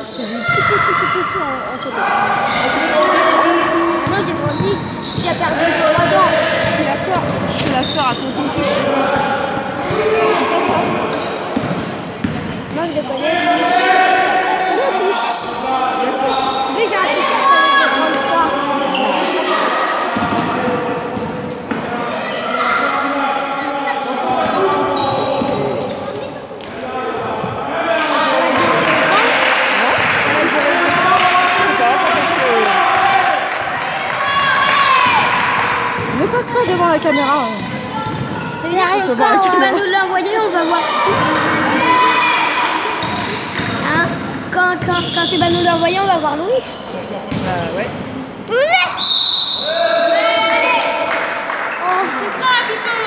J'étais tout petit, tout petit en, j'ai grandi, j'ai perdu 3 dents. Je suis la sœur. Suis la sœur à tonton Tuche. C'est ça, l'ai pas passe pas devant la caméra. hein. C'est quand on va nous l'envoyer, on va voir. Hein quand, quand, quand tu vas nous l'envoyer, on va voir Louis. Bah ouais. Oh, c'est ça, Pipo